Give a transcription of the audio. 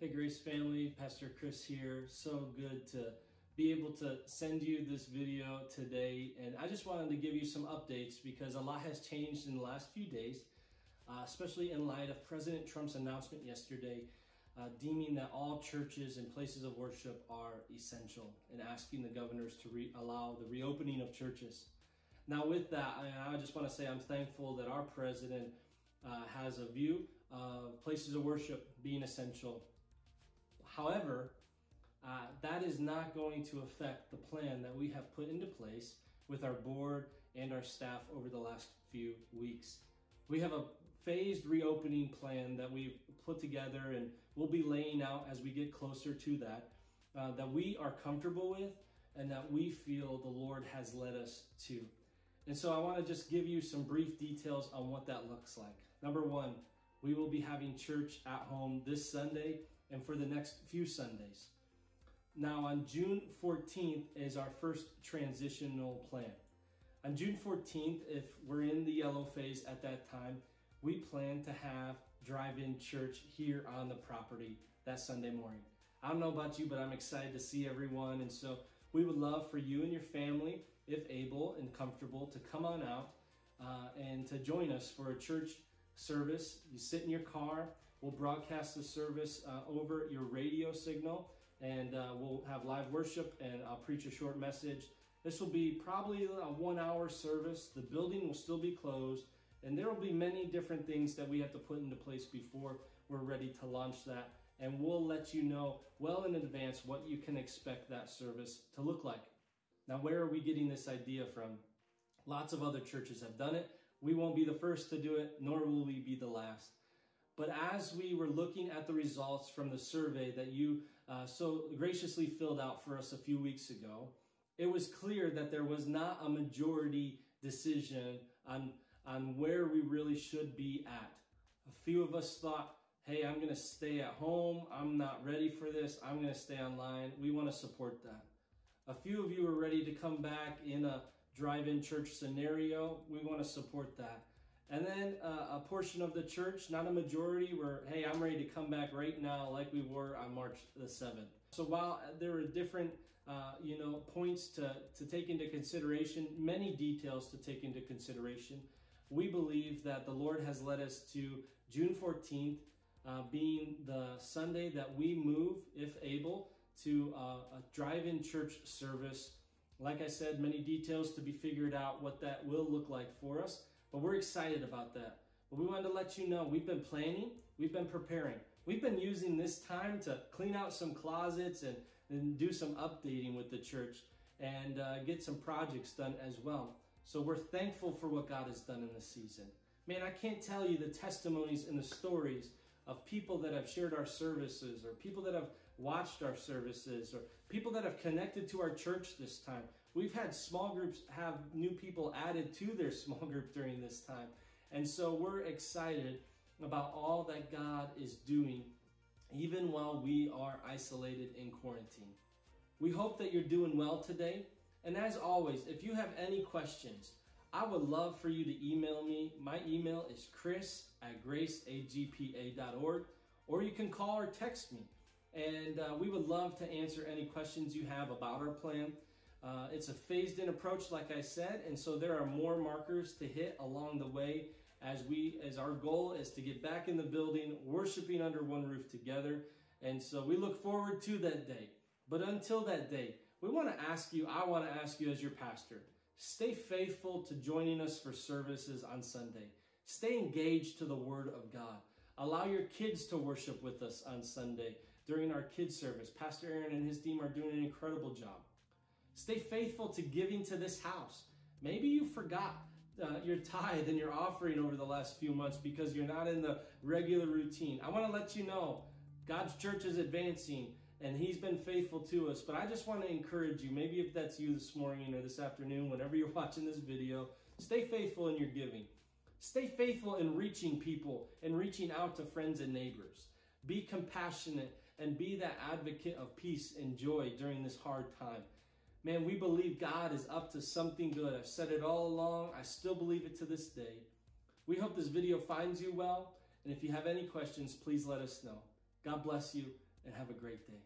Hey, Grace family, Pastor Chris here. So good to be able to send you this video today. And I just wanted to give you some updates because a lot has changed in the last few days, uh, especially in light of President Trump's announcement yesterday, uh, deeming that all churches and places of worship are essential and asking the governors to allow the reopening of churches. Now, with that, I, I just want to say I'm thankful that our president uh, has a view of places of worship being essential However, uh, that is not going to affect the plan that we have put into place with our board and our staff over the last few weeks. We have a phased reopening plan that we've put together and we'll be laying out as we get closer to that, uh, that we are comfortable with and that we feel the Lord has led us to. And so I want to just give you some brief details on what that looks like. Number one, we will be having church at home this Sunday and for the next few Sundays. Now, on June 14th is our first transitional plan. On June 14th, if we're in the yellow phase at that time, we plan to have drive-in church here on the property that Sunday morning. I don't know about you, but I'm excited to see everyone. And so we would love for you and your family, if able and comfortable, to come on out uh, and to join us for a church service. You sit in your car, we'll broadcast the service uh, over your radio signal, and uh, we'll have live worship, and I'll preach a short message. This will be probably a one hour service. The building will still be closed, and there will be many different things that we have to put into place before we're ready to launch that. And we'll let you know well in advance what you can expect that service to look like. Now, where are we getting this idea from? Lots of other churches have done it. We won't be the first to do it, nor will we be the last. But as we were looking at the results from the survey that you uh, so graciously filled out for us a few weeks ago, it was clear that there was not a majority decision on, on where we really should be at. A few of us thought, hey, I'm going to stay at home. I'm not ready for this. I'm going to stay online. We want to support that. A few of you are ready to come back in a drive-in church scenario, we want to support that. And then uh, a portion of the church, not a majority, were, hey, I'm ready to come back right now like we were on March the 7th. So while there are different, uh, you know, points to, to take into consideration, many details to take into consideration, we believe that the Lord has led us to June 14th, uh, being the Sunday that we move, if able, to uh, a drive-in church service like I said, many details to be figured out what that will look like for us, but we're excited about that. But we wanted to let you know we've been planning, we've been preparing. We've been using this time to clean out some closets and, and do some updating with the church and uh, get some projects done as well. So we're thankful for what God has done in this season. Man, I can't tell you the testimonies and the stories of people that have shared our services or people that have watched our services or people that have connected to our church this time. We've had small groups have new people added to their small group during this time. And so we're excited about all that God is doing even while we are isolated in quarantine. We hope that you're doing well today. And as always, if you have any questions, I would love for you to email me. My email is chris at graceagpa.org, or you can call or text me. And uh, we would love to answer any questions you have about our plan. Uh, it's a phased in approach, like I said, and so there are more markers to hit along the way as we as our goal is to get back in the building, worshiping under one roof together. And so we look forward to that day. But until that day, we want to ask you, I want to ask you as your pastor, Stay faithful to joining us for services on Sunday. Stay engaged to the Word of God. Allow your kids to worship with us on Sunday during our kids service. Pastor Aaron and his team are doing an incredible job. Stay faithful to giving to this house. Maybe you forgot uh, your tithe and your offering over the last few months because you're not in the regular routine. I want to let you know God's church is advancing and he's been faithful to us. But I just want to encourage you, maybe if that's you this morning or this afternoon, whenever you're watching this video, stay faithful in your giving. Stay faithful in reaching people and reaching out to friends and neighbors. Be compassionate and be that advocate of peace and joy during this hard time. Man, we believe God is up to something good. I've said it all along. I still believe it to this day. We hope this video finds you well. And if you have any questions, please let us know. God bless you and have a great day.